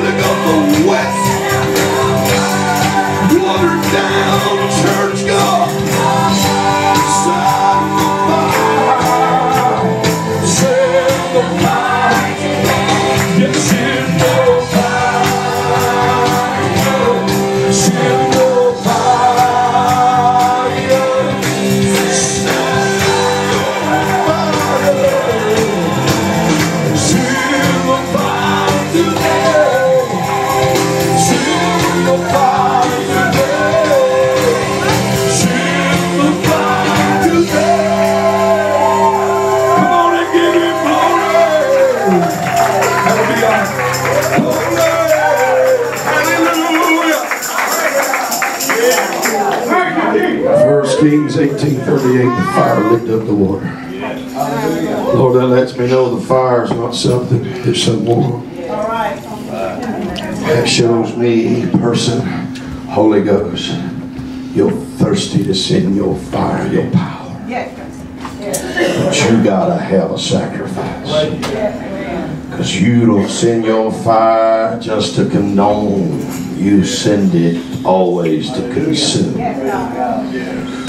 the wet. Water 1838, the fire licked up the water. Lord, that lets me know the fire is not something, it's someone. That shows me, person, Holy Ghost, you're thirsty to send your fire, your power. But you gotta have a sacrifice. Because you don't send your fire just to condone. You send it always to consume.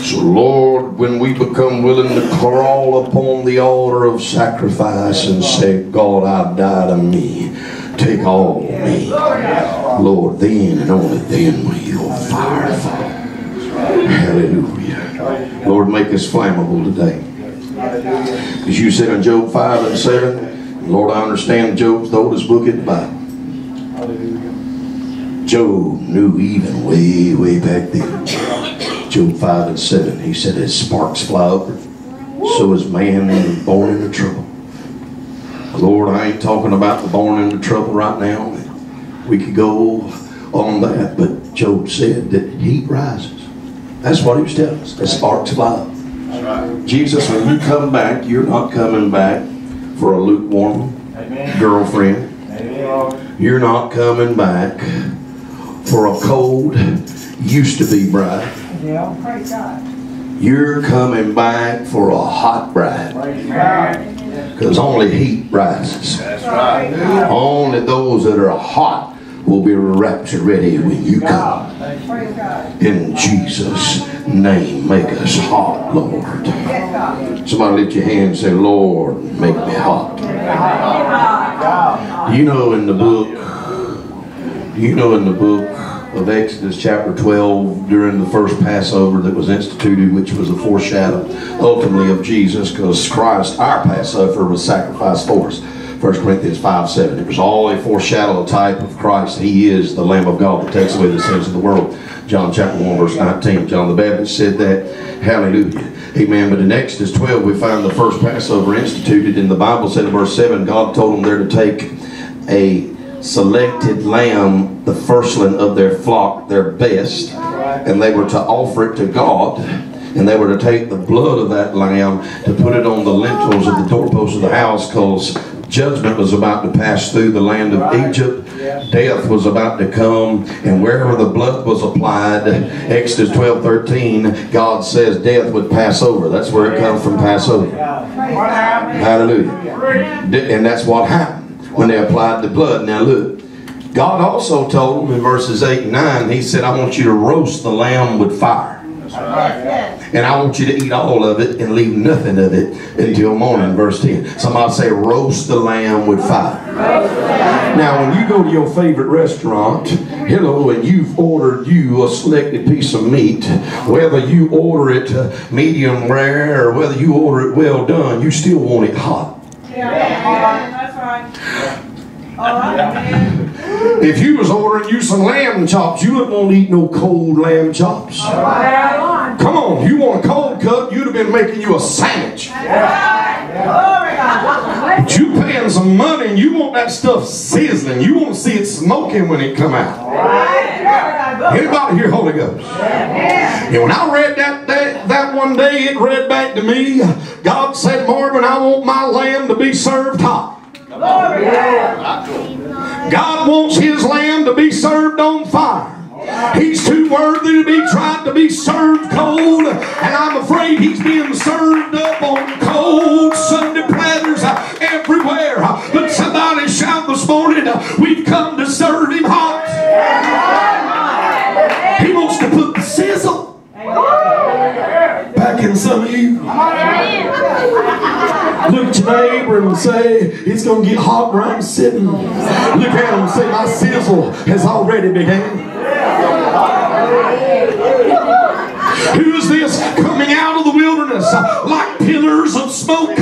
So Lord, when we become willing to crawl upon the altar of sacrifice and say, God, I die to me. Take all of me. Lord, then and only then will your fire fall. Hallelujah. Lord, make us flammable today. As you said in Job 5 and 7, Lord, I understand Job's the oldest book in the Bible. Job knew even way, way back then. Job 5 and 7, he said, as sparks fly upward, so is man born into trouble. Lord, I ain't talking about the born into trouble right now. We could go on that, but Job said that heat rises. That's what he was telling us, as sparks fly up. Jesus, when you come back, you're not coming back for a lukewarm girlfriend. You're not coming back for a cold, used to be bride. Yeah, praise God. You're coming back for a hot bride. Because only heat rises. Praise God. Only those that are hot will be rapture ready when you come. In Jesus' name, make us hot, Lord. Somebody lift your hand and say, Lord, make me hot. You know in the book, you know in the book of Exodus chapter 12, during the first Passover that was instituted, which was a foreshadow ultimately of Jesus, because Christ, our Passover, was sacrificed for us. 1 Corinthians 5, 7. It was all a foreshadow, a type of Christ. He is the Lamb of God that takes away the sins of the world. John chapter 1, verse 19. John the Baptist said that. Hallelujah. Amen. But in Exodus 12, we find the first Passover instituted, and the Bible said in verse 7, God told them there to take a selected lamb, the firstling of their flock, their best, and they were to offer it to God. And they were to take the blood of that lamb to put it on the lintels of the doorposts of the house because judgment was about to pass through the land of Egypt. Death was about to come. And wherever the blood was applied, Exodus 12 13, God says death would pass over. That's where it comes from Passover. Hallelujah. And that's what happened when they applied the blood. Now look, God also told them in verses 8 and 9, He said, I want you to roast the lamb with fire. Yes, And I want you to eat all of it and leave nothing of it until morning, verse 10. Somebody say, roast the lamb with fire. Now, when you go to your favorite restaurant Hello, and you've ordered you a selected piece of meat, whether you order it uh, medium rare or whether you order it well done, you still want it hot. Yeah, right. All right. If you was ordering you some lamb chops, you wouldn't want to eat no cold lamb chops. Come on, you want a cold cut, you'd have been making you a sandwich. Glory But you paying some money and you want that stuff sizzling. You want to see it smoking when it come out. Glory God. Anybody hear Holy Ghost? And when I read that, that that one day, it read back to me. God said, Marvin, I want my lamb to be served hot. Glory God. God wants his lamb to be served on fire. He's too worthy to be tried to be served cold, and I'm afraid he's being served up on cold Sunday platters uh, everywhere. But somebody shout this morning, uh, we've come to serve him hot. He wants to put the sizzle back in some of you. Look your neighbor and say, it's going to get hot where I'm sitting. Look at him and say, my sizzle has already begun. Who is this coming out of the wilderness like pillars of smoke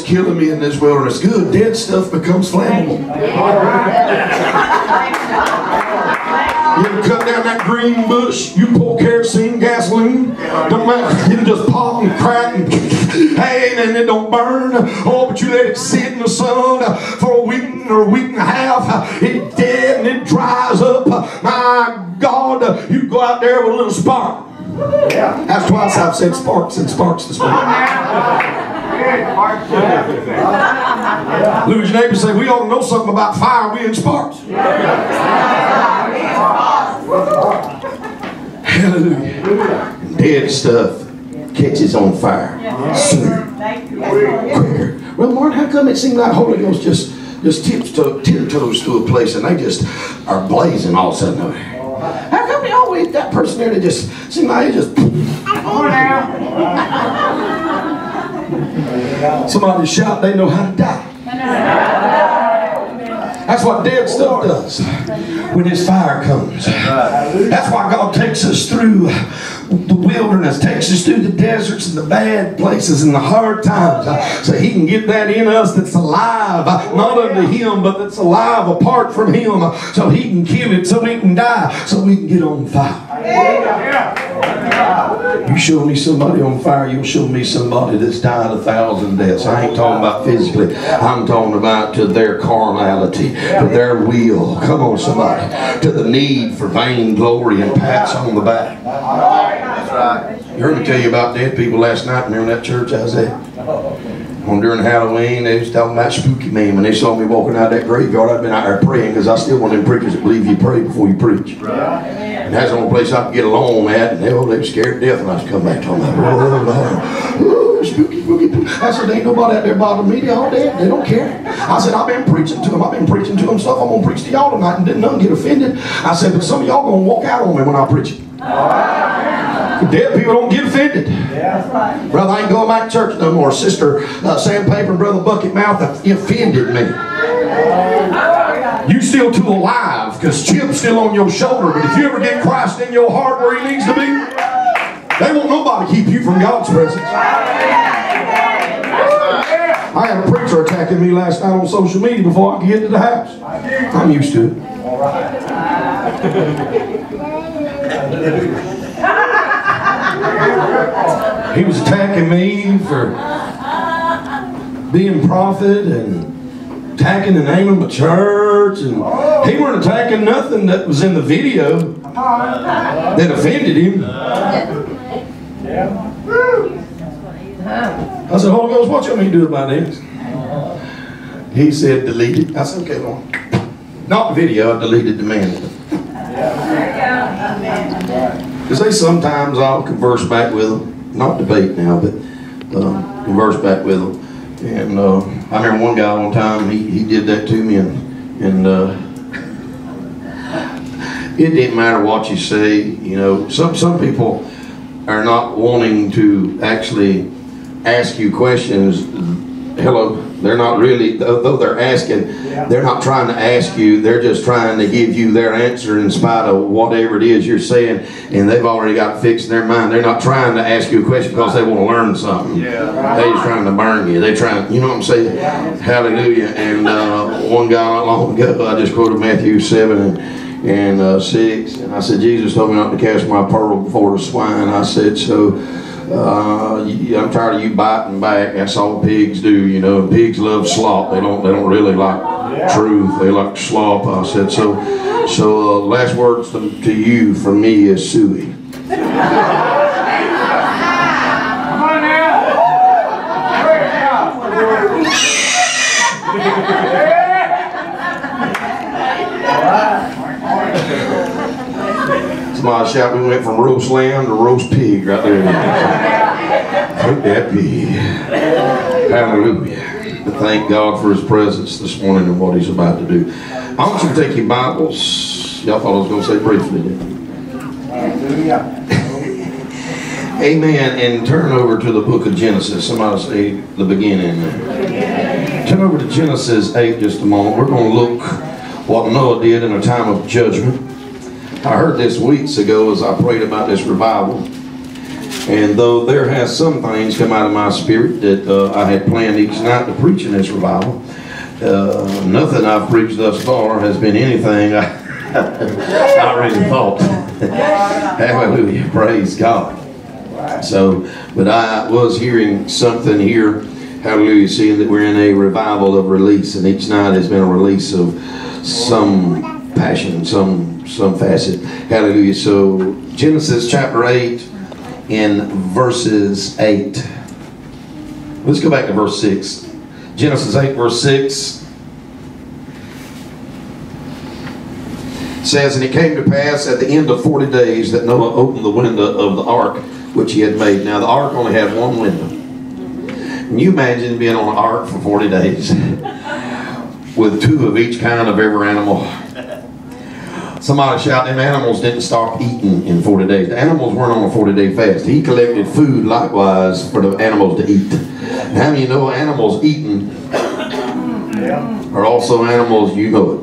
It's killing me in this wilderness. Good, dead stuff becomes flammable. You ever cut down that green bush, you pour kerosene, gasoline, don't matter, you just pop and crack and hey, and it don't burn. Oh, but you let it sit in the sun for a week or a week and a half, it's dead and it dries up. My God, you go out there with a little spark. Yeah. That's twice I've said sparks and sparks this morning. Look at your neighbor say, we to know something about fire, we in sparks. Hallelujah. Dead stuff catches on fire sooner, quicker. Well, Martin, how come it seems like Holy Ghost just just tips to tiptoes to a place and they just are blazing all of a sudden? How come they always that person there that just seem like they just somebody shout they know how to die. That's what dead stuff does when his fire comes. That's why God takes us through the wilderness, takes us through the deserts and the bad places and the hard times. uh, So he can get that in us that's alive, uh, not unto him, but that's alive apart from him. uh, So he can kill it, so we can die, so we can get on fire. You show me somebody on fire, you'll show me somebody that's died a thousand deaths. I ain't talking about physically. I'm talking about to their carnality, to their will. Come on, somebody. To the need for vain glory and pats on the back. You heard me tell you about dead people last night. Remember that church I was at? During Halloween, they was talking about spooky man. When they saw me walking out that graveyard, I'd been out there praying because I still of them preachers that believe you pray before you preach. And that's the only place I could get along at. And they, oh, they were scared to death when I was coming back talking about, oh, Lord, ooh, spooky, spooky. I said, ain't nobody out there bothering me. They all dead. They don't care. I said, I've been preaching to them. I've been preaching to them stuff. I'm going to preach to y'all tonight. And didn't none get offended. I said, but some of y'all going to walk out on me when I preach it. Dead people don't get offended. Yeah, right. Brother, I ain't going back to church no more. Sister uh, Sandpaper and Brother Bucket Mouth offended me. You still too alive because Chip's still on your shoulder. But if you ever get Christ in your heart where he needs to be, they won't nobody keep you from God's presence. I had a preacher attacking me last night on social media before I could get to the house. I'm used to it. He was attacking me for being prophet and attacking the name of my church and he weren't attacking nothing that was in the video that offended him. I said, Holy Ghost, what you want me to do about this? He said, delete it. I said, okay, Lord. Not the video, I deleted the man. Because they sometimes I'll converse back with them. Not debate now, but uh, converse back with them. And uh, I remember one guy one time, he, he did that to me, and, and uh, it didn't matter what you say. You know, some, some people are not wanting to actually ask you questions. Hello, they're not really, though they're asking, they're not trying to ask you, they're just trying to give you their answer in spite of whatever it is you're saying, and they've already got fixed in their mind. They're not trying to ask you a question because they want to learn something. Yeah. They're just trying to burn you. They're trying, you know what I'm saying? Hallelujah. And uh, one guy not long ago, I just quoted Matthew 7 and, and uh, 6, and I said, Jesus told me not to cast my pearl before the swine. I said, so uh, I'm tired of you biting back. That's all pigs do, you know. Pigs love slop. They don't. They don't really like truth. They like slop. I said so. So uh, last words to, to you from me is suey. Come on now. Praise God. Somebody shout, we went from roast lamb to roast pig right there. Take that pig. Hallelujah. But thank God for his presence this morning and what he's about to do. I want you to take your Bibles. Y'all thought I was going to say briefly? Amen. And turn over to the book of Genesis. Somebody say the beginning. Turn over to Genesis 8 just a moment. We're going to look what Noah did in a time of judgment. I heard this weeks ago as I prayed about this revival. And though there has some things come out of my spirit that uh, I had planned each night to preach in this revival, uh, nothing I've preached thus far has been anything I, I really thought. Hallelujah. Praise God. So, but I was hearing something here, hallelujah, seeing that we're in a revival of release, and each night has been a release of some passion, some some facet. Hallelujah. So Genesis chapter 8 in verses 8. Let's go back to verse 6. Genesis 8, verse 6. says, And it came to pass at the end of 40 days that Noah opened the window of the ark which he had made. Now, the ark only had one window. Can you imagine being on an ark for 40 days with two of each kind of every animal? Somebody shout, them animals didn't stop eating in 40 days. The animals weren't on a 40 day fast. He collected food likewise for the animals to eat. How many know animals eating are also animals, you know it.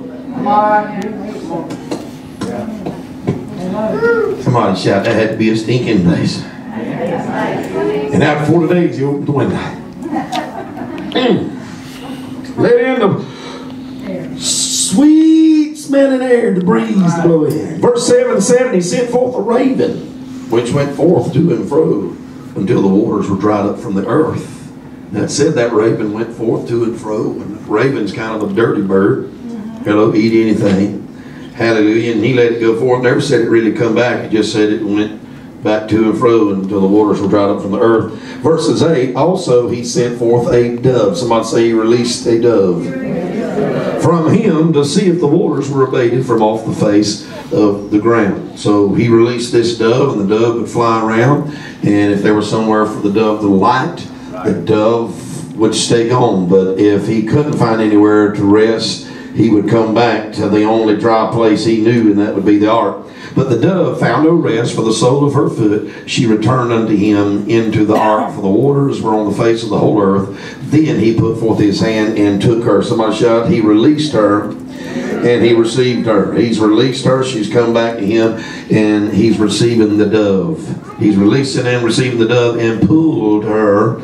Somebody shout, that had to be a stinking place. And after 40 days, he opened the window. Mm. Let in the sweet smelling air, the breeze to blow in. Verse 7 7, he sent forth a raven, which went forth to and fro until the waters were dried up from the earth. Now it said that raven went forth to and fro, and raven's kind of a dirty bird. Mm-hmm. Hello, eat anything. Hallelujah. And he let it go forth. Never said it really come back. He just said it went back to and fro until the waters were dried up from the earth. Verses 8, also he sent forth a dove. Somebody say he released a dove. From him to see if the waters were abated from off the face of the ground. So he released this dove, and the dove would fly around. And if there was somewhere for the dove to light, the dove would stay gone. But if he couldn't find anywhere to rest, he would come back to the only dry place he knew, and that would be the ark. But the dove found no rest for the sole of her foot. She returned unto him into the ark, for the waters were on the face of the whole earth. Then he put forth his hand and took her. Somebody shout, He released her and he received her. He's released her. She's come back to him and he's receiving the dove. He's releasing and receiving the dove and pulled her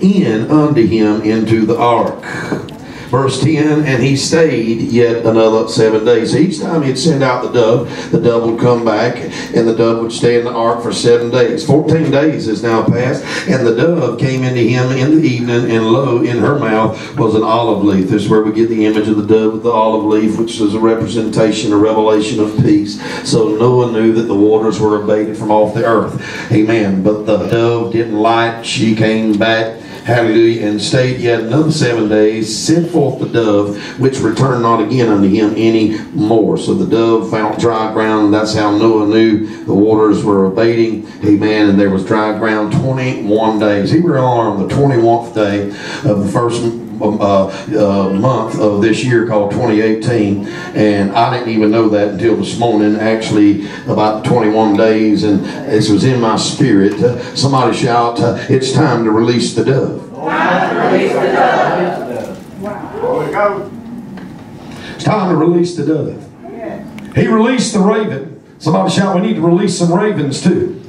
in unto him into the ark. Verse 10, and he stayed yet another seven days. Each time he'd send out the dove, the dove would come back, and the dove would stay in the ark for seven days. Fourteen days has now passed, and the dove came into him in the evening, and lo, in her mouth was an olive leaf. This is where we get the image of the dove with the olive leaf, which is a representation, a revelation of peace. So Noah knew that the waters were abated from off the earth. Amen. But the dove didn't light. She came back Hallelujah. And stayed yet another seven days, sent forth the dove, which returned not again unto him any more. So the dove found dry ground. That's how Noah knew the waters were abating. Amen. And there was dry ground 21 days. He were on the 21st day of the first uh, uh, month of this year called 2018 and I didn't even know that until this morning actually about 21 days and this was in my spirit. Uh, somebody shout uh, it's time to release the dove. It's time to release the dove. He released the raven. Somebody shout we need to release some ravens too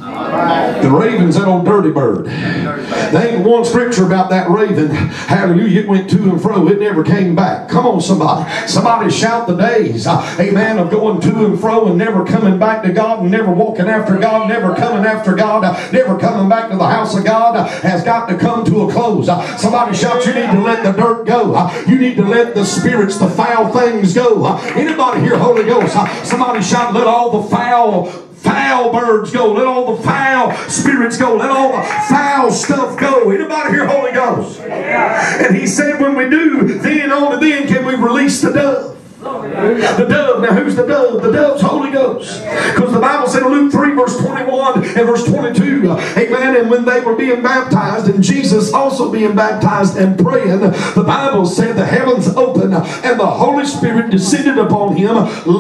the raven's that old dirty bird. There ain't one scripture about that raven. Hallelujah. It went to and fro. It never came back. Come on, somebody. Somebody shout the days. uh, Amen. Of going to and fro and never coming back to God and never walking after God, never coming after God, uh, never coming back to the house of God uh, has got to come to a close. Somebody shout, you need to let the dirt go. You need to let the spirits, the foul things go. Anybody here, Holy Ghost? Somebody shout, let all the foul foul birds go. Let all the foul spirits go. Let all the foul stuff go. Anybody here, Holy Ghost? And he said, when we do, then only then can we release the dove. The dove. Now, who's the dove? The dove's Holy Ghost. Because the Bible said in Luke 3, verse 21 and verse 22, uh, amen. And when they were being baptized, and Jesus also being baptized and praying, the Bible said the heavens opened and the Holy Spirit descended upon him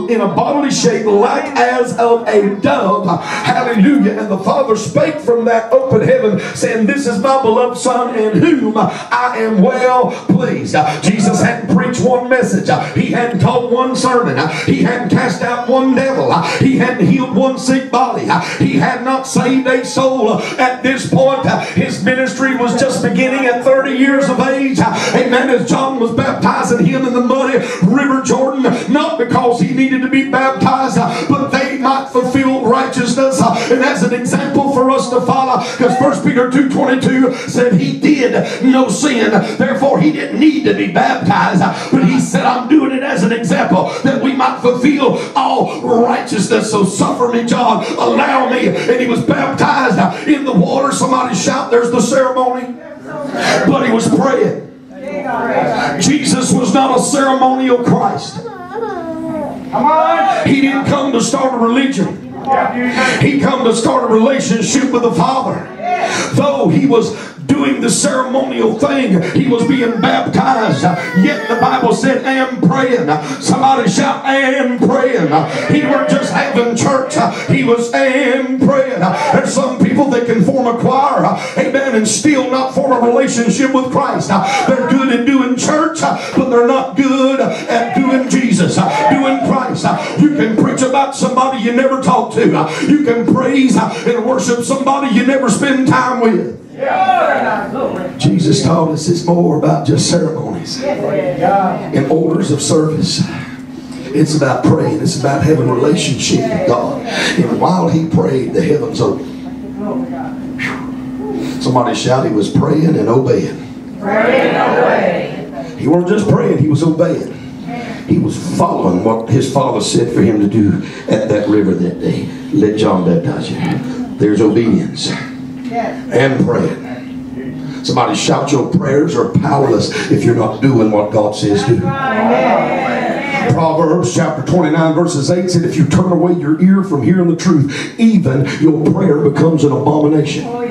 in a bodily shape like as of a dove. Hallelujah. And the Father spake from that open heaven, saying, This is my beloved Son in whom I am well pleased. Jesus hadn't preached one message. He hadn't taught one sermon. He hadn't cast out one devil. He hadn't healed one sick body. He had not saved a soul at this point. His ministry was just beginning at 30 years of age. Amen. As John was baptizing him in the muddy river Jordan, not because he needed to be baptized, but they might fulfill righteousness. And as an example for us to follow, because 1 Peter 2.22 said he did no sin, therefore he didn't need to be baptized. But he said, I'm doing it as an example that we might fulfill all righteousness. So suffer me, John, allow me. And he was baptized in the water. Somebody shout, there's the ceremony. But he was praying. Jesus was not a ceremonial Christ. He didn't come to start a religion. He come to start a relationship with the Father. Though he was doing the ceremonial thing, he was being baptized. Yet the Bible said, "And praying." Somebody shout, "And praying." He weren't just having church. He was and praying. There's some people that can form a choir, amen, and still not form a relationship with Christ. They're good at doing church, but they're not good at doing Jesus, doing Christ. You can preach about somebody you never talk to. You can praise and worship somebody you never spend time with. Jesus taught us it's more about just ceremonies and orders of service. It's about praying. It's about having a relationship with God. And while he prayed, the heavens opened. Somebody shout, he was praying and obeying. He wasn't just praying, he was obeying. He was following what his father said for him to do at that river that day. Let John baptize you. There's obedience and praying. Somebody shout your prayers are powerless if you're not doing what God says do. Proverbs chapter 29 verses 8 said if you turn away your ear from hearing the truth, even your prayer becomes an abomination. Oh,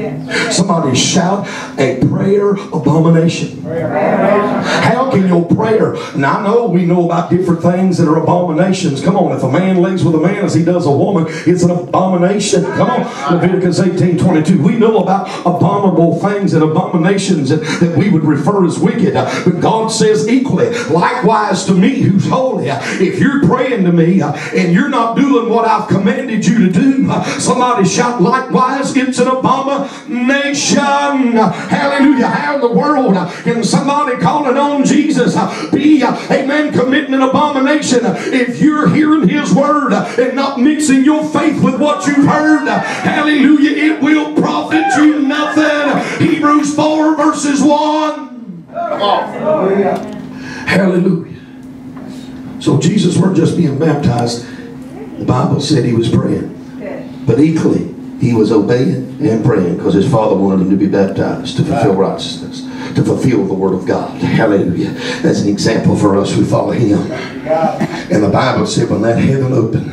Somebody shout a prayer abomination. How can your prayer? Now I know we know about different things that are abominations. Come on, if a man lays with a man as he does a woman, it's an abomination. Come on, Leviticus 18, 22. We know about abominable things and abominations that, that we would refer as wicked. But God says equally, likewise to me who's holy, if you're praying to me uh, and you're not doing what I've commanded you to do, uh, somebody shout likewise, it's an abomination. Hallelujah. How in the world uh, can somebody calling on Jesus be, amen, committing an abomination if you're hearing his word and not mixing your faith with what you've heard? Hallelujah. It will profit you nothing. Hebrews 4 verses 1. Hallelujah. So Jesus weren't just being baptized. The Bible said he was praying. But equally, he was obeying and praying because his father wanted him to be baptized to fulfill righteousness. to fulfill the word of God. Hallelujah. As an example for us who follow him. And the Bible said when that heaven opened,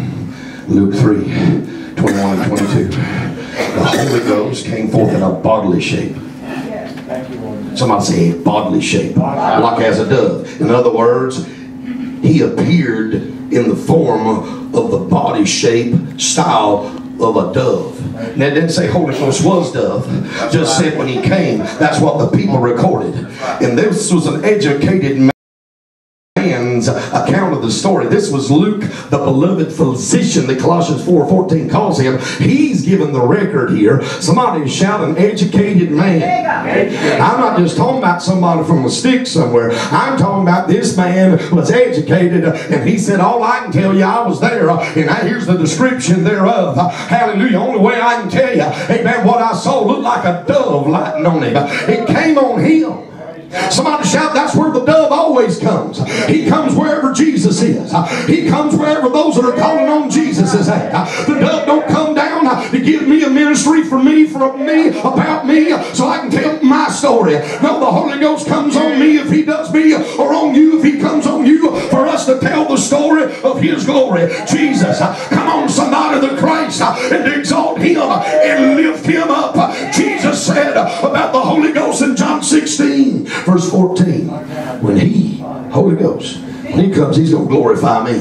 Luke 3, 21 and 22, the Holy Ghost came forth in a bodily shape. Somebody say bodily shape, like as a dove. In other words, he appeared in the form of the body shape style of a dove. Now it didn't say Holy Ghost was dove. Just said when he came, that's what the people recorded. And this was an educated man man's account of the story. This was Luke, the beloved physician that Colossians 4 14 calls him. He's given the record here. Somebody shout an educated man. I'm not just talking about somebody from a stick somewhere. I'm talking about this man was educated and he said, All I can tell you, I was there and here's the description thereof. Hallelujah. Only way I can tell you, amen, what I saw looked like a dove lighting on him. It came on him. Somebody shout, that's where the dove always comes. He comes wherever Jesus is. He comes wherever those that are calling on Jesus is at. The dove don't come to give me a ministry for me, from me, about me, so I can tell my story. No, the Holy Ghost comes on me if he does me, or on you if he comes on you, for us to tell the story of his glory. Jesus, come on, somebody, the Christ, and exalt him and lift him up. Jesus said about the Holy Ghost in John 16 verse 14. When He, Holy Ghost, when He comes, He's going to glorify me.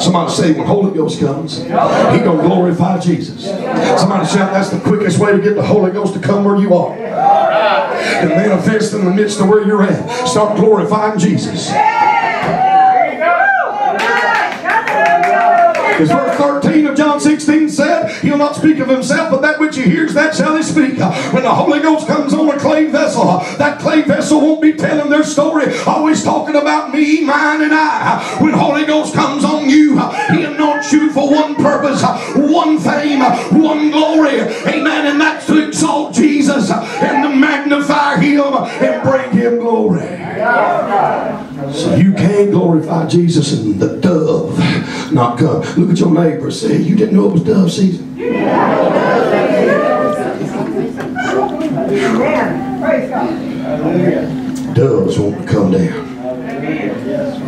Somebody say, when Holy Ghost comes, He going to glorify Jesus. Somebody shout, that's the quickest way to get the Holy Ghost to come where you are. And manifest in the midst of where you're at. Start glorifying Jesus. Because verse 13 of John 16 said, He'll not speak of himself, but that which he hears, that shall he speak. When the Holy Ghost comes on a clay vessel, that clay vessel won't be telling their story, always talking about me, mine, and I. When Holy Ghost comes on you, He anoints you for one purpose, one fame, one glory. Amen. And that's to exalt Jesus and to magnify Him and bring Him glory. So you can't glorify Jesus and the dove not come. Look at your neighbor and You didn't know it was dove season. Amen. Praise God. Doves won't come down.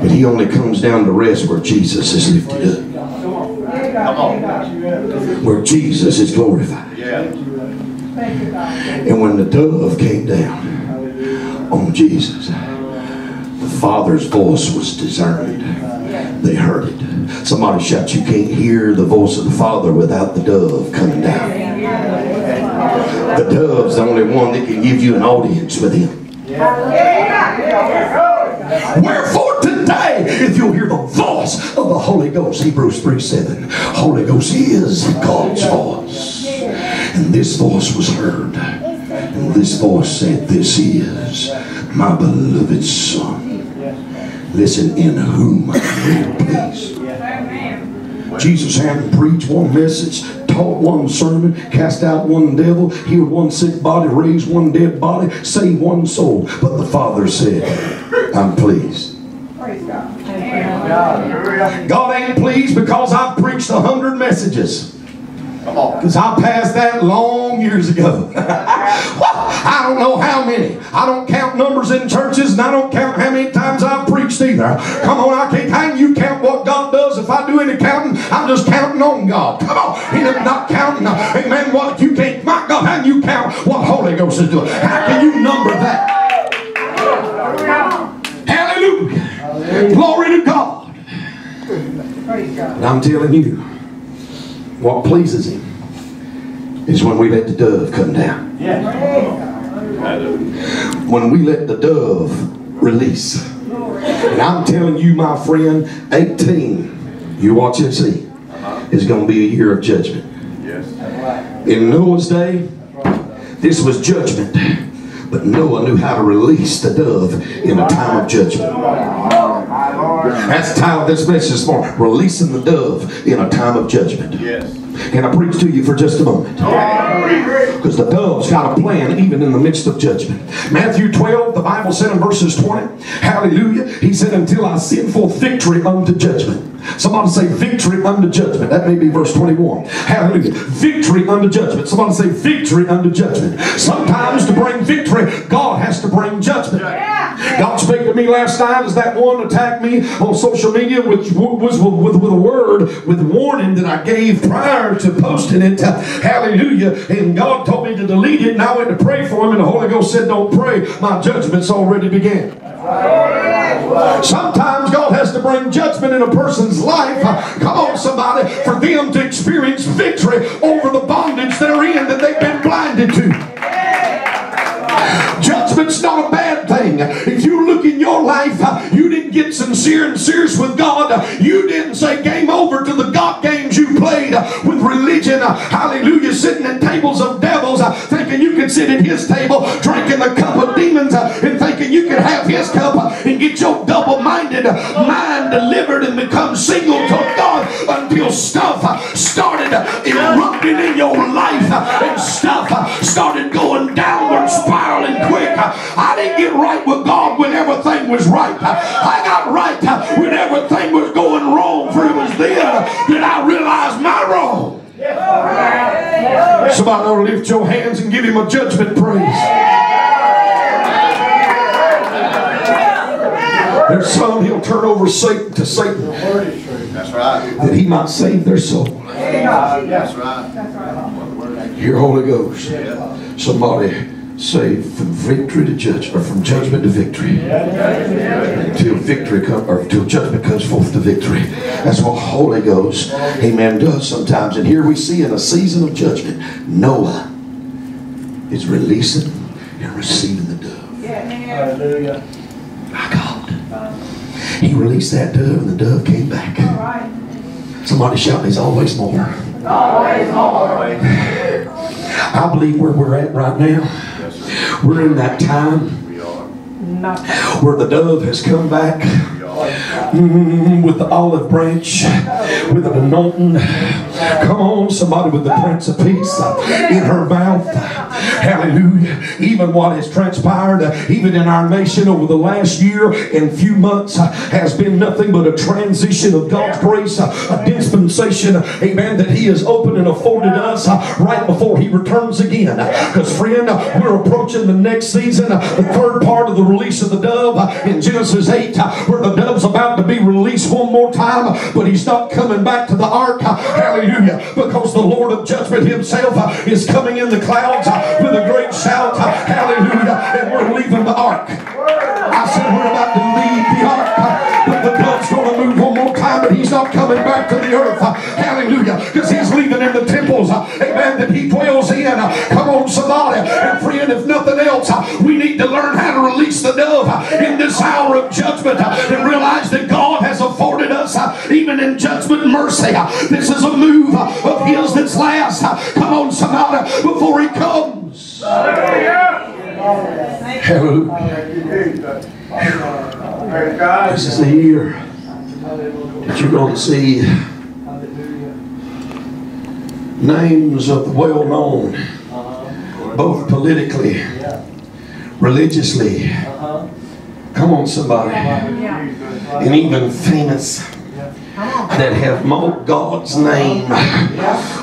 But he only comes down to rest where Jesus is lifted up. Where Jesus is glorified. And when the dove came down on Jesus, the Father's voice was discerned. They heard it. Somebody shout, You can't hear the voice of the Father without the dove coming down. The dove's the only one that can give you an audience with him. Wherefore today, if you'll hear the voice of the Holy Ghost, Hebrews 3 7, Holy Ghost is God's voice. And this voice was heard. And this voice said, This is my beloved Son. Listen, in whom I am well pleased. Jesus hadn't preached one message, taught one sermon, cast out one devil, healed one sick body, raised one dead body, saved one soul. But the Father said, I'm pleased. Praise God. God ain't pleased because I've preached a hundred messages. Because I passed that long years ago. I don't know how many. I don't count numbers in churches and I don't count how many times I've preached either. Come on, I can't. Can you count what God does? If I do any counting, I'm just counting on God. Come on. He is not counting. Amen. What you can't. My God, how can you count what Holy Ghost is doing? How can you number that? Hallelujah. Glory to God. God. And I'm telling you, what pleases him is when we let the dove come down. When we let the dove release. And I'm telling you, my friend, 18, you watch and see, is going to be a year of judgment. In Noah's day, this was judgment. But Noah knew how to release the dove in a time of judgment. That's the title of this message this morning. Releasing the dove in a time of judgment. Yes. Can I preach to you for just a moment? Because the dove's got a plan even in the midst of judgment. Matthew 12, the Bible said in verses 20, Hallelujah. He said, Until I send forth victory unto judgment. Somebody say victory unto judgment. That may be verse 21. Hallelujah. Victory unto judgment. Somebody say victory unto judgment. Sometimes to bring victory, God has to bring judgment. God spoke to me last night as that one attacked me on social media, which was with, with a word, with warning that I gave prior to posting it. Hallelujah. And God told me to delete it, and I went to pray for him, and the Holy Ghost said, Don't pray. My judgment's already began. Sometimes God has to bring judgment in a person's life. Come on, somebody, for them to experience victory over the bondage they're in that they've been blinded to. Judgment's not a bad thing. If you look in your life, you get sincere and serious with God. You didn't say game over to the God games you played with religion. Hallelujah. Sitting at tables of devils, thinking you could sit at his table, drinking the cup of demons, and thinking you could have his cup and get your double-minded mind delivered and become single to God until stuff started erupting in your life and stuff started going downward spiraling quick. I didn't get right with God when everything was right. I got right when everything was going wrong, for it was then that I realized my wrong. Somebody ought to lift your hands and give him a judgment praise. There's some he'll turn over Satan to Satan. That's right. That he might save their soul. That's right. Your Holy Ghost. Somebody say from victory to judgment, or from judgment to victory. Till victory come, or till judgment comes forth to victory. That's what Holy Ghost, Amen, does sometimes. And here we see in a season of judgment, Noah is releasing and receiving the dove. Hallelujah. My God. He released that dove, and the dove came back. All right. Somebody shout, "There's always more." Always more. I believe where we're at right now, we're in that time We are. Nothing. where the dove has come back We are. Mm, with the olive branch, with an anointing. Come on, somebody with the Prince of Peace uh, in her mouth. Hallelujah. Even what has transpired, uh, even in our nation over the last year and few months, uh, has been nothing but a transition of God's grace, a dispensation, amen, that He has opened and afforded us right before He returns again. Because, friend, we're approaching the next season, the third part of the release of the dove in Genesis 8, uh, where the about to be released one more time, but He's not coming back to the ark. Hallelujah. Because the Lord of judgment Himself is coming in the clouds with a great shout. Hallelujah. And we're leaving the ark. I said we're about to but He's not coming back to the earth. Hallelujah. Because He's leaving in the temples. Amen. That He dwells in. Come on, somebody. And friend, if nothing else, we need to learn how to release the dove in this hour of judgment and realize that God has afforded us, even in judgment, mercy. This is a move of His that's last. Come on, somebody, before He comes. Hallelujah. Thank you, Jesus. Praise God. This is the year that you're going to see names of the well-known, both politically, religiously. Come on, somebody. And even famous that have mocked God's name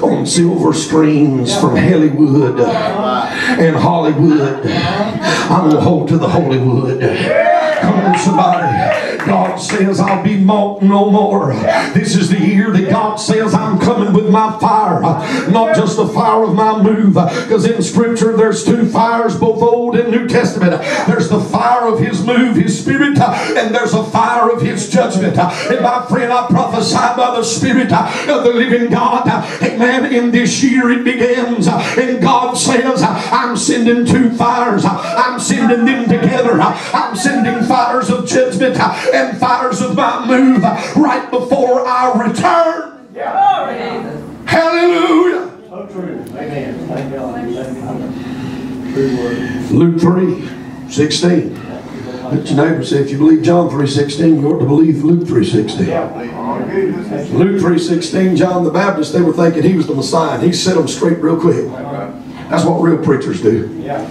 on silver screens from Hollywood and Hollywood. I'm going to hold to the Hollywood. Come on, somebody. God says, I'll be mocked no more. This is the year that God says, I'm coming with my fire. Not just the fire of my move. Because in Scripture, there's two fires, both Old and New Testament. There's the fire of His move, His Spirit, and there's a fire of His judgment. And my friend, I prophesy by the Spirit of the living God. Amen. In this year it begins. And God says, I'm sending two fires. I'm sending them together. I'm sending fires of judgment and fires of my move right before I return. Hallelujah. So true. Amen. Thank God. Thank True word. Luke 3 16. Let your neighbor say, if you believe John 3.16, you ought to believe Luke 3.16. Luke 3.16, John the Baptist, they were thinking he was the Messiah, and he set them straight real quick. That's what real preachers do. Yeah.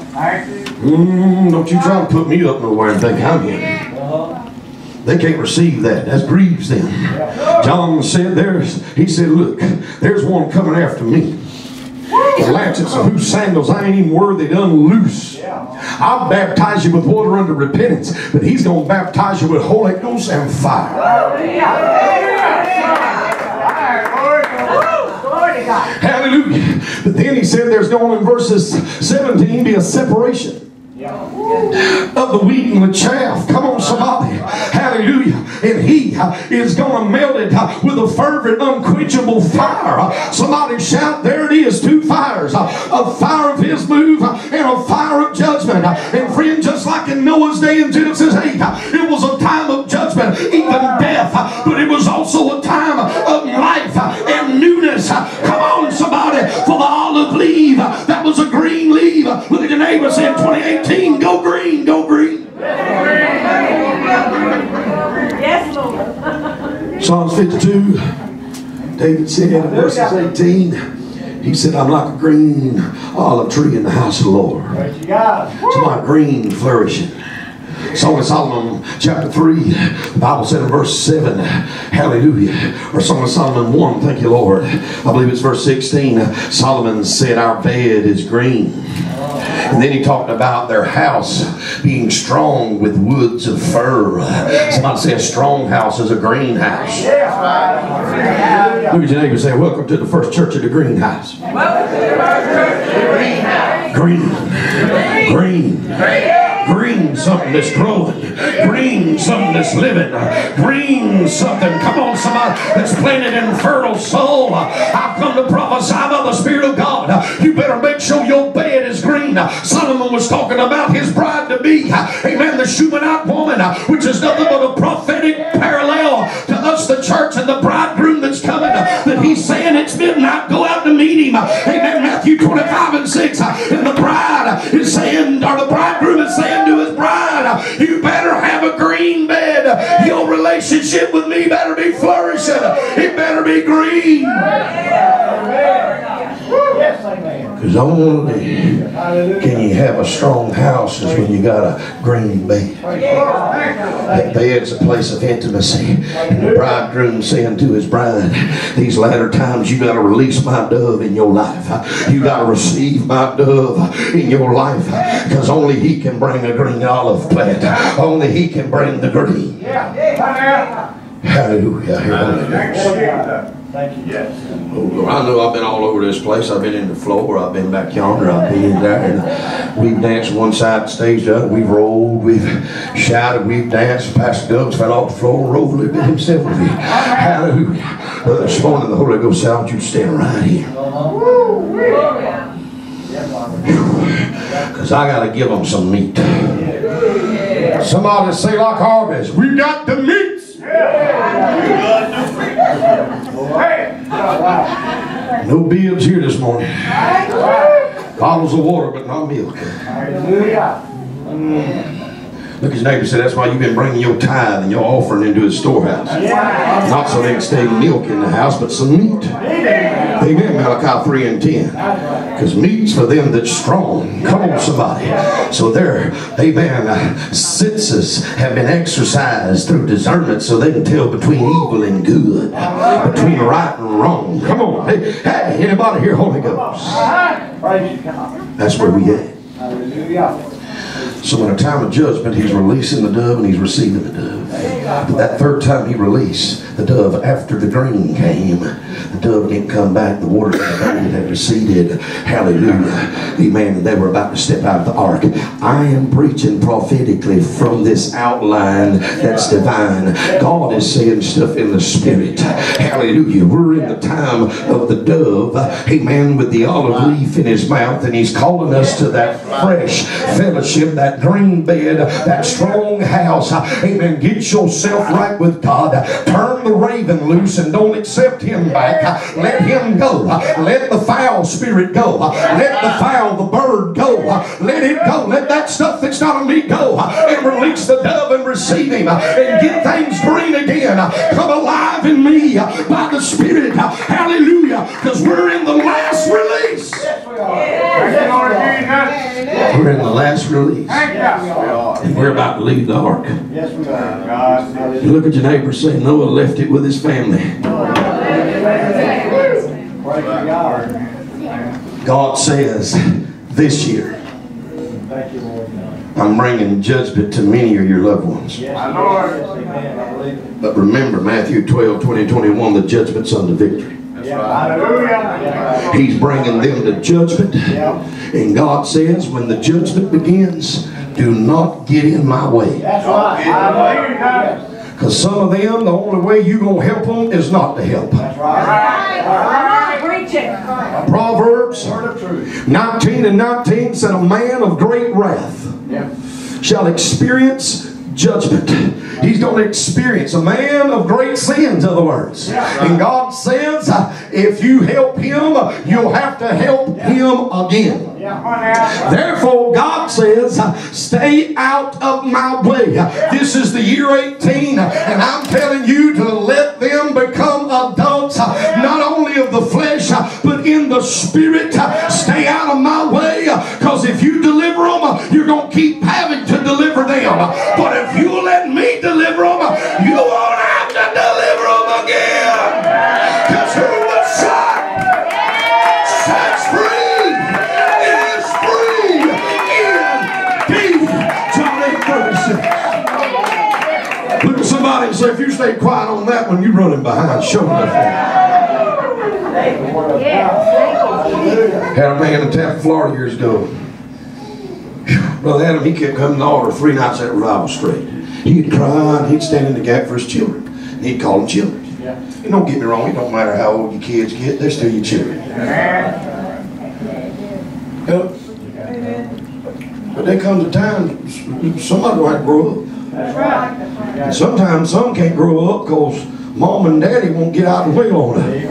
Mm, don't you try to put me up nowhere and think I'm him. They can't receive that. That grieves them. John said, "There's." He said, "Look, there's one coming after me. The latchets of whose sandals I ain't even worthy to unloose. I'll baptize you with water under repentance, but he's going to baptize you with Holy Ghost and fire." Hallelujah. But then he said, "There's going in verses 17 be a separation." of the wheat and the chaff. Come on, somebody. Hallelujah. And he uh, is going to melt it uh, with a fervent, unquenchable fire. Uh, Somebody shout, there it is, two fires. A fire of his move and a fire of judgment. And friend, just like in Noah's day in Genesis 8, uh, it was a time of judgment, even death, but it was also a time of life and newness. Come on, somebody, for the olive leaf that was a green leaf. Look at your neighbor say in 2018, go green, go green. Yes, Lord. Psalms 52, David said in verses 18, he said, I'm like a green olive tree in the house of the Lord. Praise you, God. It's like green flourishing. Song of Solomon, chapter 3, the Bible said in verse 7, hallelujah. Or Song of Solomon 1, thank you, Lord. I believe it's verse 16. Solomon said, Our bed is green. And then he talked about their house being strong with woods of fir. Somebody say a strong house is a greenhouse. Look at your neighbor and say, Welcome to the first church of the greenhouse. Green. Green. Green something that's growing. Bring something that's living. Bring something. Come on, somebody that's planted in fertile soul. I've come to prophesy by the Spirit of God. You better make sure your bed is green. Solomon was talking about his bride to be. Amen. The Shumanite woman, which is nothing but a prophetic parallel to us, the church, and the bridegroom that's coming. That he's saying it's midnight. Go out to meet him. Amen. Matthew 25 and 6. And the bride is saying, or the bridegroom is saying to his bride, You better have a green bed. Your relationship with me better be flourishing. It better be green. Only can you have a strong house is when you got a green bed. That bed's a place of intimacy. And the bridegroom saying to his bride, These latter times you got to release my dove in your life. You got to receive my dove in your life. Because only he can bring a green olive plant. Only he can bring the green. Hallelujah. Hallelujah. Thank you. Yes. Oh, I know I've been all over this place. I've been in the floor. I've been back yonder. I've been in there. And we've danced one side of the stage, the other. We've rolled. We've shouted. We've danced. Pastor Doug's fell off the floor and rolled a little bit himself. Hallelujah. But this morning the Holy Ghost said, I want you to stand right here. Because I got to give them some meat. Somebody say like harvest, we got the meats. Hey. No bibs here this morning. Bottles of water, but not milk. Hallelujah. Mm. Look at his neighbor and say, that's why you've been bringing your tithe and your offering into his storehouse. Not so they can stay milk in the house, but some meat. Amen. Amen. Malachi 3 and 10. Because meat's for them that's strong. Come on, somebody. So their, amen, senses have been exercised through discernment so they can tell between evil and good, between right and wrong. Come on. Hey, hey anybody here, Holy Ghost? That's where we at. Hallelujah. So in a time of judgment, he's releasing the dove and he's receiving the dove. But that third time he released the dove after the green came, the dove didn't come back. The water had receded. Hallelujah. Amen. They were about to step out of the ark. I am preaching prophetically from this outline that's divine. God is saying stuff in the spirit. Hallelujah. We're in the time of the dove. Amen. With the olive leaf in his mouth and he's calling us to that fresh fellowship, that green bed, that strong house. Amen. Get yourself right with God. Turn the raven loose and don't accept him back. Let him go. Let the foul spirit go. Let the foul, the bird go. Let it go. Let that stuff that's not of me go. And release the dove and receive him. And get things green again. Come alive in me by the Spirit. Hallelujah. Because we're in the last release. Thank you, Lord Jesus. We're in the last release. Thank you. And we're about to leave the ark. Yes, we are. God. You look at your neighbor and say, Noah left it with his family. God. God says this year, Thank you, Lord. I'm bringing judgment to many of your loved ones. But remember, Matthew 12, 20, 21, the judgment's unto victory. Hallelujah. He's bringing them to judgment. And God says, when the judgment begins, do not get in my way. That's right. Hallelujah. Because some of them, the only way you're going to help them is not to help. That's right. Come on, preach it. Proverbs Word of truth. 19 and 19 said, A man of great wrath Yeah. shall experience judgment. He's going to experience a man of great sins, in other words. And God says, uh, if you help him, you'll have to help him again. Yeah. Come on now. Therefore, God says, uh, stay out of my way. This is the year 18, and I'm telling you to let them become adults, not only of the flesh, but in the spirit. Stay out of my way, because if you deliver them, you're going to keep having to deliver them. But if you stay quiet on that one, you're running behind. Show nothing. Had a man in Tampa, Florida years ago. Brother Adam, he kept coming to altar three nights at revival straight. He'd cry and he'd stand in the gap for his children. And he'd call them children. And don't get me wrong, it don't matter how old your kids get, they're still your children. Yep. But there comes a time somebody will have to grow up. And sometimes some can't grow up because mom and daddy won't get out and wait on them.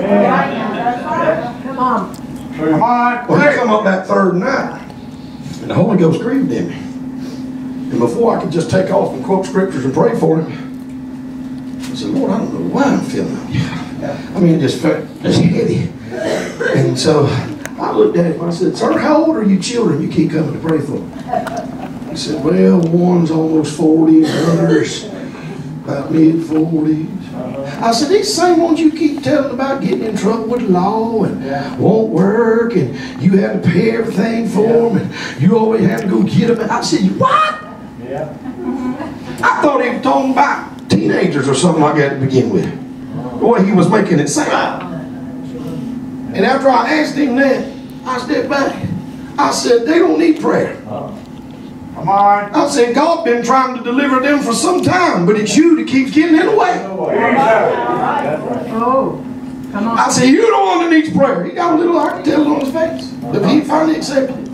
Come on. Come on. Well, he come up that third night, and the Holy Ghost grieved in me. And before I could just take off and quote scriptures and pray for him, I said, Lord, I don't know why I'm feeling that. I mean, it just felt just heavy. And so I looked at him. And I said, Sir, how old are you children you keep coming to pray for? He said, Well, one's almost 40, the other's about mid 40s. I said, These same ones you keep telling about getting in trouble with the law and won't work and you had to pay everything for them and you always had to go get them. I said, What? Yeah. I thought he was talking about teenagers or something like that to begin with. The way he was making it sound. And after I asked him that, I stepped back. I said, they don't need prayer. Uh-huh. Come on. I said, God been trying to deliver them for some time, but it's you that keeps getting in the way. Oh, come on. I said, you the one that needs prayer. He got a little, I could tell it on his face. But he finally accepted it.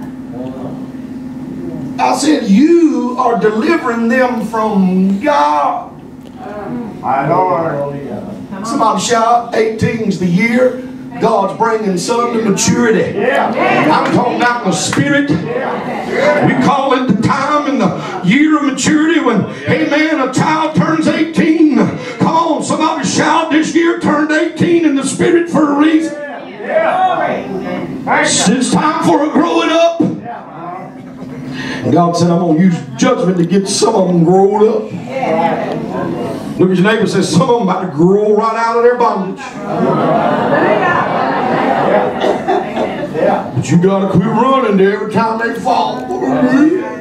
I said, you are delivering them from God. My Lord. Somebody shout, 18's the year. God's bringing some to maturity. Yeah. I'm talking about in the spirit. We call it the time in the year of maturity when, amen, a child turns 18. Come on, somebody shout, this year turned 18 in the spirit for a reason. Yeah. Thank you. It's time for a growing up. God said, I'm going to use judgment to get some of them grown up. Look at your neighbor and say, some of them about to grow right out of their bondage. But you got to quit running there every time they fall.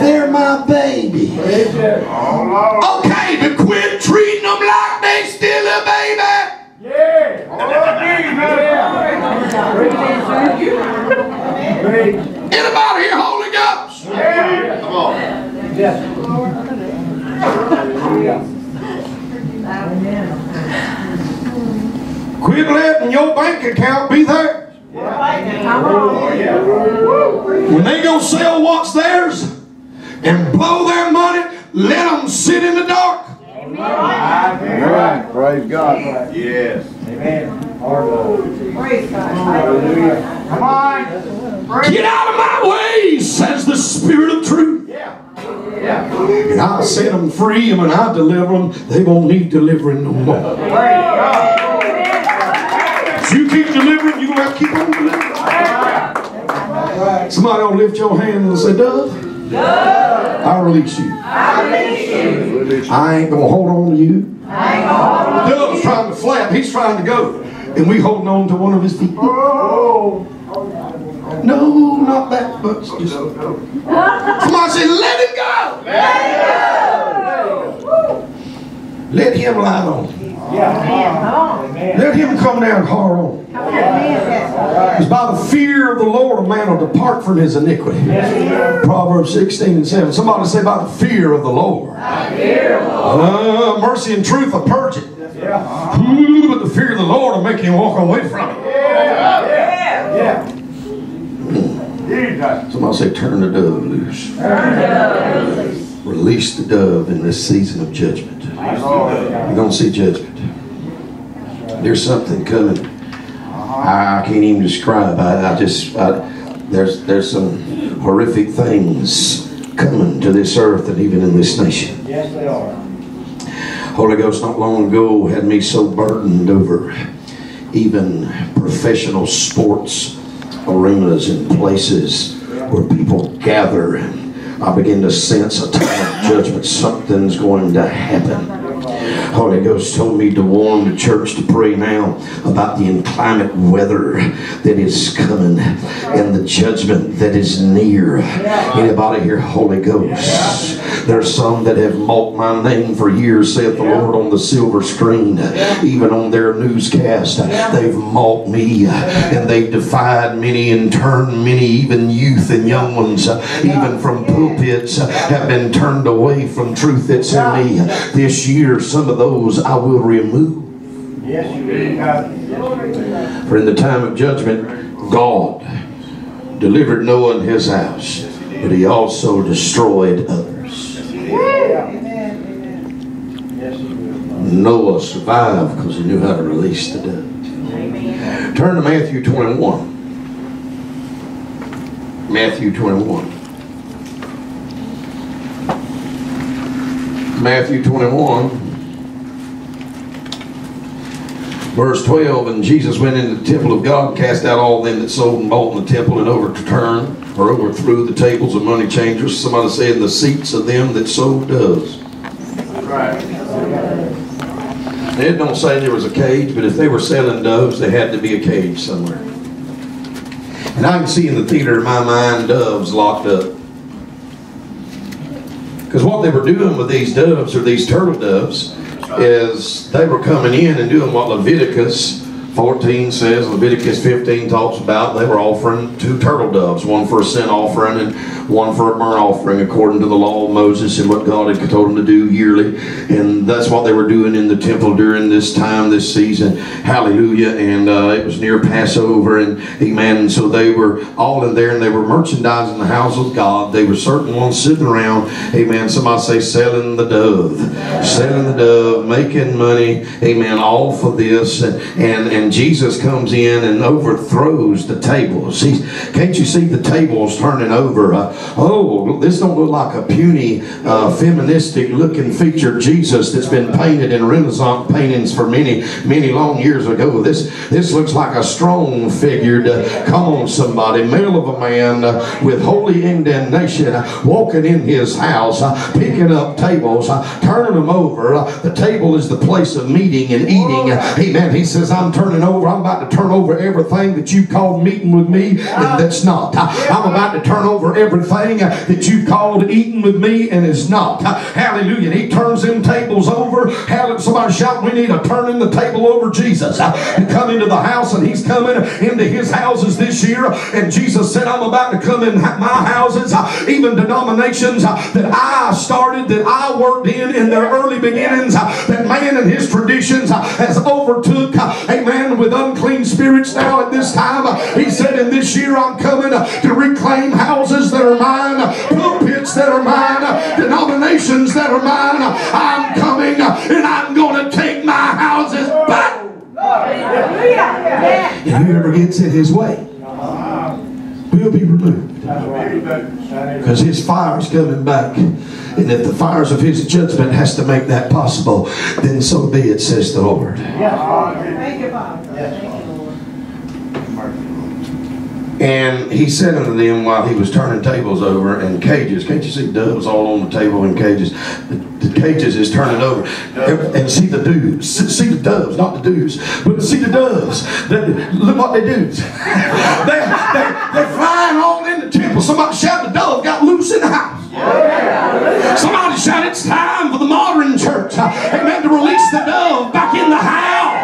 They're my baby. Okay, but quit treating them like they still a baby. Yeah. Anybody here, Holy Ghost? Yeah. Come on. Quit letting your bank account be theirs. Come on. When they go sell what's theirs, and blow their money, let them sit in the dark. Right. Praise God. Yes. Amen. Praise God. Hallelujah. Come on. Get out of my way, says the Spirit of truth. Yeah. Yeah. And I'll set them free, and when I deliver them, they won't need delivering no more. If you keep you're going to to keep on delivering. Somebody ought to lift your hand and say, Dove, I release you. I ain't going to hold on to you. Dove's trying to flap. He's trying to go. And we holding on to one of his feet. No, not that much. Just, somebody say, let him go. Let him lie on. Yeah. Let him come down hard on. Because by the fear of the Lord, a man will depart from his iniquity. Proverbs 16 and 7. Somebody say, by the fear of the Lord. Uh, mercy and truth will purge it. Yeah. Ooh, but the fear of the Lord will make you walk away from it. Yeah. Jesus. Somebody say, turn the dove loose. Release the dove in this season of judgment. You're going to see judgment. There's something coming. I can't even describe. I, I just, I, there's, there's some horrific things coming to this earth and even in this nation. Yes, they are. Holy Ghost not long ago had me so burdened over even professional sports arenas and places where people gather I begin to sense a time of judgment. Something's going to happen. Holy Ghost told me to warn the church to pray now about the inclement weather that is coming and the judgment that is near. Anybody here, Holy Ghost? There's some that have mocked my name for years, saith the Lord, on the silver screen, even on their newscast. They've mocked me and they've defied many and turned many, even youth and young ones, even from pulpits, have been turned away from truth that's in me. This year, some of those I will remove. Yes, you do. God. Yes, you do. For in the time of judgment, God delivered Noah and his house, but he also destroyed others. Yes, you do. Noah survived because he knew how to release the dove. Turn to Matthew 21. Matthew 21. Matthew 21. Verse 12, and Jesus went into the temple of God, cast out all them that sold and bought in the temple, and overturned or overthrew the tables of money changers. Somebody said, in the seats of them that sold doves. Right. It don't say there was a cage, but if they were selling doves, there had to be a cage somewhere. And I can see in the theater in my mind doves locked up. Because what they were doing with these doves, or these turtle doves, is they were coming in and doing what Leviticus 14 says, Leviticus 15 talks about they were offering two turtle doves, one for a sin offering and one for a burnt offering, according to the law of Moses and what God had told them to do yearly. And that's what they were doing in the temple during this time, this season. Hallelujah. And uh, it was near Passover, and amen. And so they were all in there and they were merchandising the house of God. They were certain ones sitting around, amen. Somebody say, selling the dove, selling the dove, making money, amen, off of this. And, and, and Jesus comes in and overthrows the tables. He's, can't you see the tables turning over? Uh, oh, this don't look like a puny, uh, feministic looking featured Jesus that's been painted in Renaissance paintings for many, many long years ago. This, this looks like a strong figured, uh, come on somebody, male of a man uh, with holy indignation uh, walking in his house, uh, picking up tables, uh, turning them over. The table is the place of meeting and eating. Amen. He says, I'm turning over. I'm about to turn over everything that you called meeting with me and that's not. Uh, I'm about to turn over everything uh, that you called eating with me and is not. Hallelujah. And he turns them tables over. Hallelujah. Somebody shout, we need to turn in the table over Jesus. To come into the house and he's coming into his houses this year. And Jesus said, I'm about to come in my houses, even denominations that I started, that I worked in in their early beginnings, that man and his traditions has overtook, a man with unclean spirits now at this time. He said, in this year I'm coming to reclaim houses that are mine, uh, pulpits that are mine, denominations that are mine. I'm coming and I'm going to take my houses back. And whoever gets in his way will be removed. Because his fire is coming back. And if the fires of his judgment has to make that possible, then so be it, says the Lord. And he said unto them while he was turning tables over and cages. Can't you see doves all on the table in cages? The, the cages is turning over. And, and see the doves. See, the doves, not the doves, but see the doves. They, look what they do. they, they, they're flying all in the temple. Somebody shout, the dove got loose in the house. Somebody shout, it's time for the modern church. Amen. To release the dove back in the house.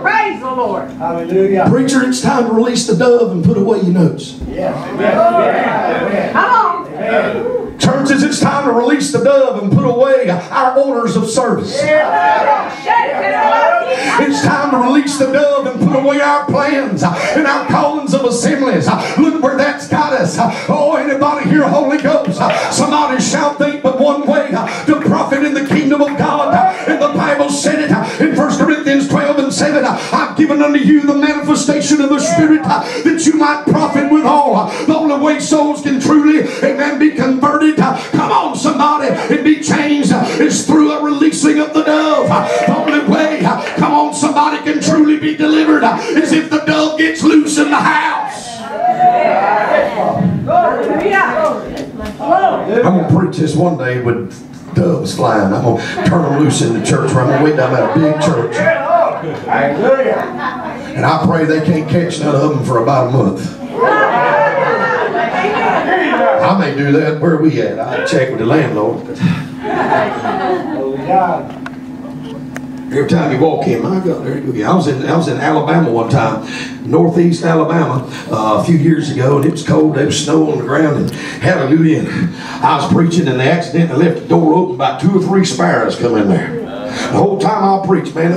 Praise the Lord. Hallelujah. Preacher, it's time to release the dove and put away your notes. Yes. Amen. Come on. Amen. Churches, it's time to release the dove and put away our orders of service. It's time to release the dove and put away our plans and our callings of assemblies. Look where that's got us. Oh, anybody here, Holy Ghost? Somebody shall think but one way to profit in the kingdom of God. And the Bible said it in 1 Corinthians 12 and 7. I've given unto you the manifestation of the Spirit uh, that you might profit with all. Uh, the only way souls can truly, amen, be converted. Uh, come on, somebody, and be changed is through a releasing of the dove. The only way, come on, somebody can truly be delivered is if the dove gets loose in the house. I'm going to preach this one day with doves flying. I'm going to turn them loose in the church where I'm going to wait down at a big church. Hallelujah. And I pray they can't catch none of them for about a month. I may do that where we at. I'll check with the landlord. Every time you walk in, my God, there you go. I was in I was in Alabama one time, northeast Alabama, uh, a few years ago, and it was cold. There was snow on the ground, and hallelujah. And I was preaching, and they accidentally left the door open. About two or three sparrows come in there. The whole time I preach, man.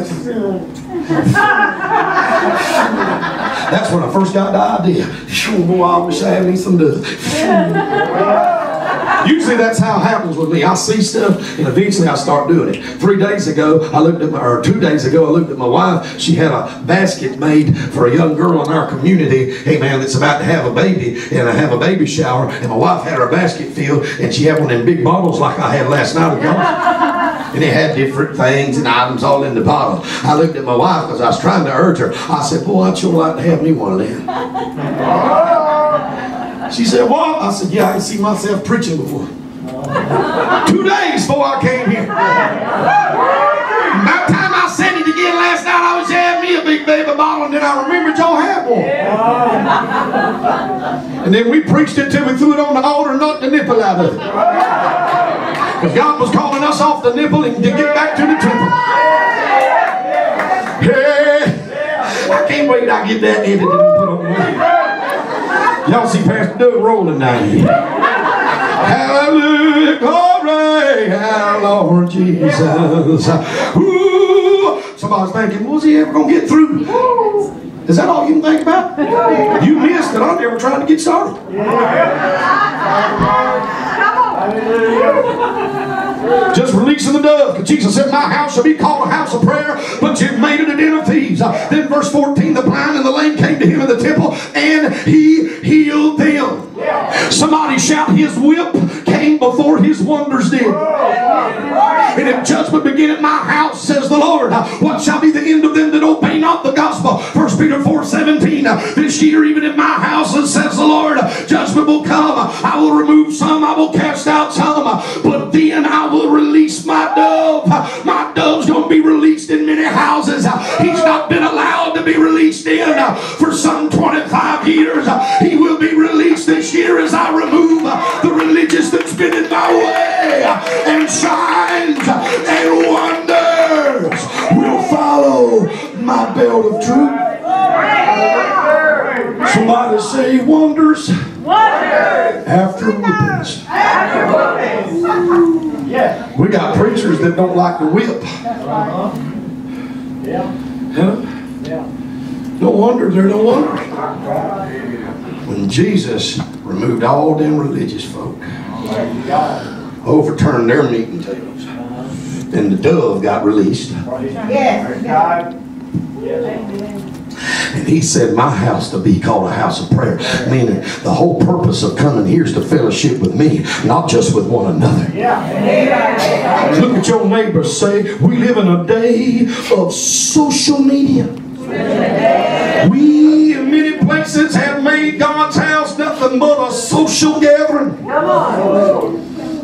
That's when I first got the idea. Sure, boy, I wish I had me some. Usually that's how it happens with me. I see stuff and eventually I start doing it. Three days ago, I looked at my, or two days ago, I looked at my wife. She had a basket made for a young girl in our community, hey man, that's about to have a baby and I have a baby shower. And my wife had her basket filled and she had one of them big bottles like I had last night. And it had different things and items all in the bottle. I looked at my wife because I was trying to urge her. I said, boy, I'd sure like to have me one of them. She said, what? I said, yeah, I can see myself preaching before. Two days before I came here. About time I said it again last night, I was having me a big baby bottle, and then I remembered y'all had one. And then we preached it till we threw it on the altar and knocked the nipple out of it. Because God was calling us off the nipple and to get back to the temple. Hey, I can't wait I get that edited and put on the. Y'all see Pastor Doug rolling down here. Hallelujah, glory, Lord Jesus. Ooh, somebody's thinking, was he ever going to get through? Is that all you can think about? You missed it. I'm never tried to get started. Just releasing the dove. Because Jesus said, My house shall be called a house of prayer, but you've made it a den of thieves. Uh, Then verse 14, the blind and the lame came to him in the temple, and he healed them. Somebody shout, His whip came before his wonders did. And if judgment begin at my house, says the Lord, uh, what shall be the end of them that obey not the gospel? 1 Peter 4 17. uh, This year, even in my house, says the Lord, judgment will come. I will remove some, I will cast out some, but then I will release my dove. My dove's going to be released in many houses. He's not been allowed to be released in for some 25 years. He will be released this year as I remove the religious that's been in my way. And signs and wonders will follow my belt of truth. After whippings. Yes. We got preachers that don't like the whip. Yeah. Huh? Yeah. No wonder they're no wonder. When Jesus removed all them religious folk, overturned their meeting tables. And the dove got released. Yes. Praise God. And he said, My house to be called a house of prayer. Meaning the whole purpose of coming here is to fellowship with me, not just with one another. Yeah. Look at your neighbors say, We live in a day of social media. We in many places have made God's house nothing but a social gathering. Come on.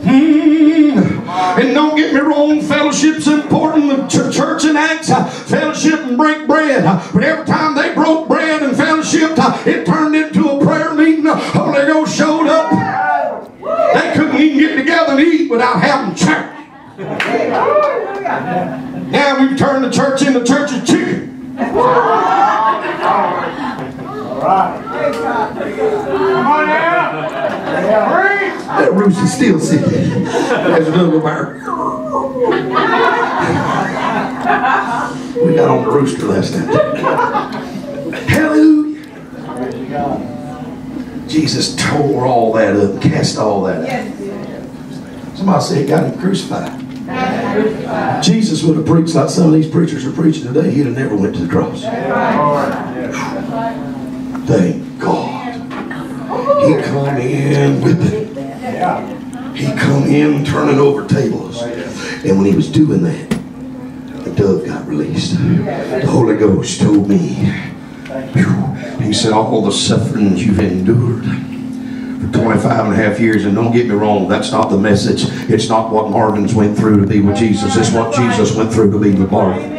Hmm. And don't get me wrong, fellowship's important. The ch- church in Acts, uh, fellowship and break bread. But every time they broke bread and fellowship, uh, it turned into a prayer meeting. Holy Ghost showed up. They couldn't even get together and eat without having church. Now we've turned the church into church of chicken. All right. Come on now. That rooster's still sitting. There's little bird. We got on the rooster last night. Hallelujah. Jesus tore all that up, cast all that out. Somebody said, got him crucified. Jesus would have preached like some of these preachers are preaching today. He'd have never went to the cross. Thank God. He come in whipping. Yeah. He come in turning over tables. And when he was doing that, the dove got released. The Holy Ghost told me, he said, all the sufferings you've endured for 25 and a half years, and don't get me wrong, that's not the message. It's not what Marvin's went through to be with Jesus. It's what Jesus went through to be with Marvin.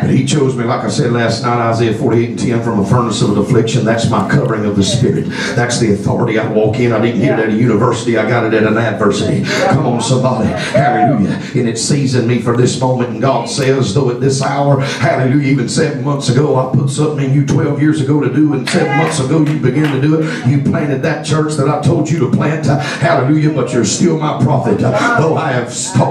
But he chose me, like I said last night, Isaiah 48 and 10, from a furnace of affliction. That's my covering of the Spirit. That's the authority I walk in. I didn't get it at a university, I got it at an adversity. Come on, somebody. Hallelujah. And it seasoned me for this moment. And God says, though at this hour, hallelujah, even seven months ago, I put something in you 12 years ago to do, and seven months ago you began to do it. You planted that church that I told you to plant. Hallelujah. But you're still my prophet. Though I have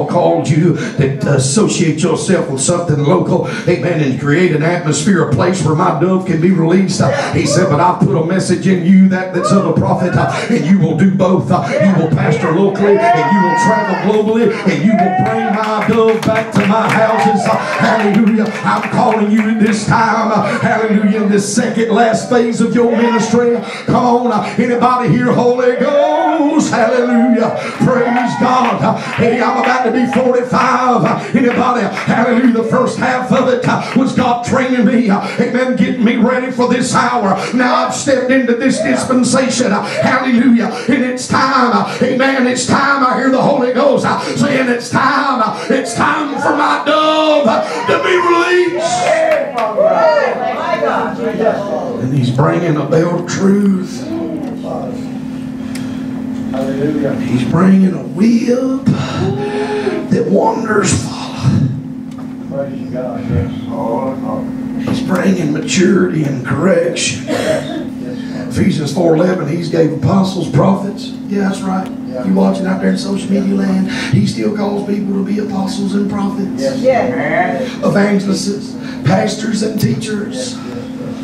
called you to associate yourself with something local, amen, and create an atmosphere, a place where my dove can be released. Uh, He said, but I've put a message in you that, that's of a prophet, uh, and you will do both. Uh, You will pastor locally, and you will travel globally, and you will bring my dove back to my houses. Hallelujah. I'm calling you in this time. Hallelujah. In this second last phase of your ministry. Come on. Anybody here, Holy Ghost? Hallelujah. Praise God. Hey, I'm about to be 45. Uh, Anybody? Hallelujah. The first half of it uh, was God training me. uh, Amen. Getting me ready for this hour. Now I've stepped into this dispensation. uh, Hallelujah. And it's time. Amen. It's time. I hear the Holy Ghost saying it's time. It's time for my dove to be released. And he's bringing a belt of truth. Hallelujah. He's bringing a whip that wonders follow. Praise God. Yes. Oh, Lord. He's bringing maturity and correction. Ephesians 4.11, he's gave apostles, prophets. Yeah, that's right. You watching out there in social media land, he still calls people to be apostles and prophets. Yes. Yes. Evangelists, pastors, and teachers.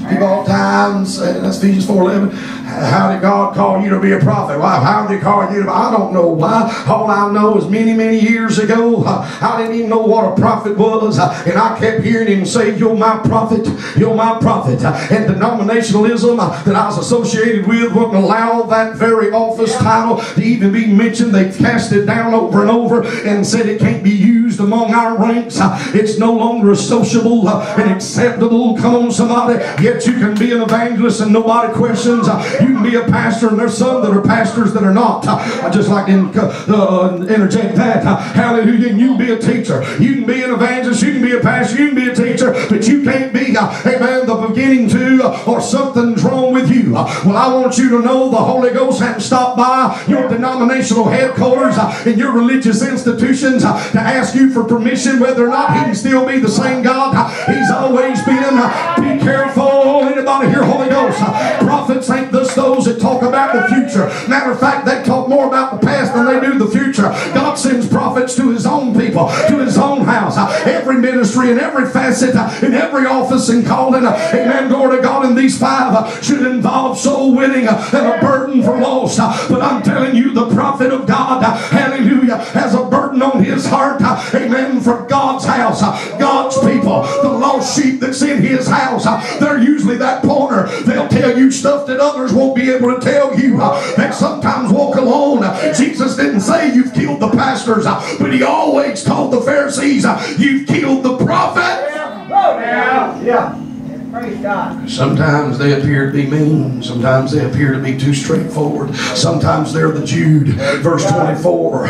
People all times say, that's Ephesians 4.11, how did God call you to be a prophet? Why, how did he call you to I don't know why. All I know is many, many years ago, uh, I didn't even know what a prophet was. uh, and I kept hearing him say, you're my prophet, you're my prophet. Uh, and denominationalism that I was associated with wouldn't allow that very office title to even be mentioned. They cast it down over and over and said it can't be used among our ranks. Uh, It's no longer sociable uh, and acceptable. Come on, somebody. Yet you can be an evangelist and nobody questions. Uh, You can be a pastor, and there's some that are pastors that are not. Uh, I just like to uh, uh, interject that. Hallelujah. And you can be a teacher. You can be an evangelist. You can be a pastor. You can be a teacher. But you can't be, amen, the beginning to or something's wrong with you. Well, I want you to know the Holy Ghost hadn't stopped by your denominational headquarters and your religious institutions to ask you for permission whether or not he can still be the same God. He's always been. Be careful. Anybody here, Holy Ghost? Prophets ain't just those that talk about the future. Matter of fact, they talk more about the past than they do the future. God sends prophets to his own people to his own house. Every ministry and every facet in every office and calling, amen, glory to God, in these five should involve soul winning and a burden for lost. But I'm telling you, the prophet of God, hallelujah, has a burden on his heart, amen, for God's house, God's people, the lost sheep that's in his house. They're usually that pointer. They'll tell you stuff that others won't be able to tell you. They sometimes walk alone. Jesus didn't say you've killed the pastors, uh, but he always told the Pharisees, uh, you've killed the prophet. Yeah. Yeah. Praise God. Sometimes they appear to be mean. Sometimes they appear to be too straightforward. Sometimes they're the Jude. Verse 24.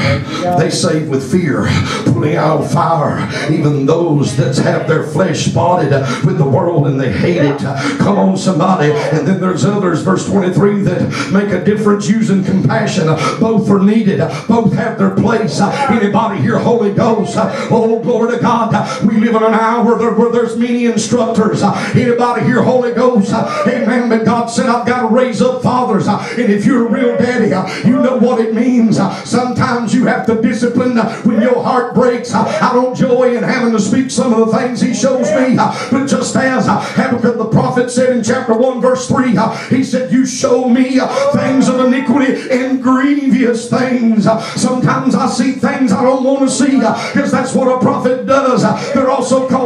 They save with fear, pulling out fire, even those that have their flesh spotted with the world and they hate it. Come on, somebody. And then there's others, verse 23, that make a difference using compassion. Both are needed, both have their place. Anybody here, Holy Ghost? Oh, glory to God. We live in an hour where there's many instructors. Anybody here, Holy Ghost? Amen. But God said, I've got to raise up fathers. And if you're a real daddy, you know what it means. Sometimes you have to discipline when your heart breaks. I don't joy in having to speak some of the things He shows me. But just as Habakkuk the prophet said in chapter 1, verse 3, he said, You show me things of iniquity and grievous things. Sometimes I see things I don't want to see because that's what a prophet does. They're also called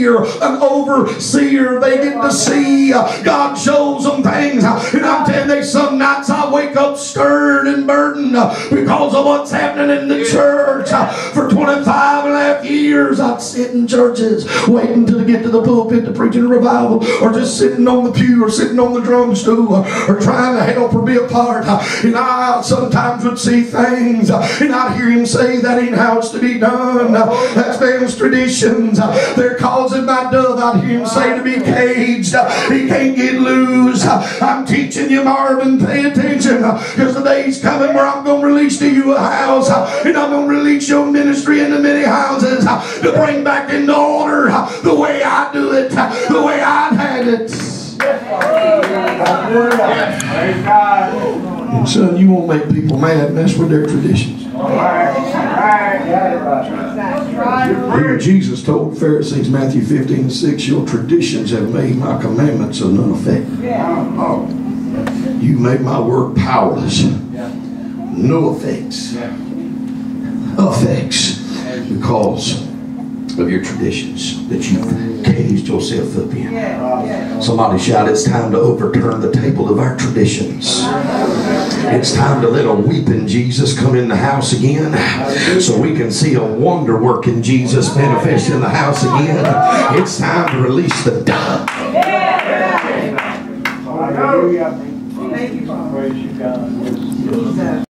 seer, an overseer. They get to see. Uh, God shows them things. And I'm telling you, some nights I wake up stirred and burdened uh, because of what's happening in the church. Uh, for 25 and a half years, I'd sit in churches waiting to get to the pulpit to preach in a revival, or just sitting on the pew, or sitting on the drum stool, or trying to help or be a part. And I sometimes would see things, and I'd hear him say, That ain't how it's to be done. That's man's traditions. They're causing my dove. I'd hear him say to be caged. He can't get loose. I'm teaching you, Marvin, pay attention, because the day's coming where I'm going to release to you a house, and I'm going to release your ministry into many houses to bring back into order the way I do it, the way I've had it. Praise God. And son, you won't make people mad, mess with their traditions. Here Jesus told Pharisees, Matthew 15 and 6, Your traditions have made my commandments of none effect. You made my word powerless. No effects. Effects. Because of your traditions that you've caged yourself up in. Yeah. Yeah. Somebody shout, It's time to overturn the table of our traditions. It's time to let a weeping Jesus come in the house again so we can see a wonder working Jesus manifest in the house again. It's time to release the dove. Hallelujah. Thank you, Father. Praise you, God. Jesus.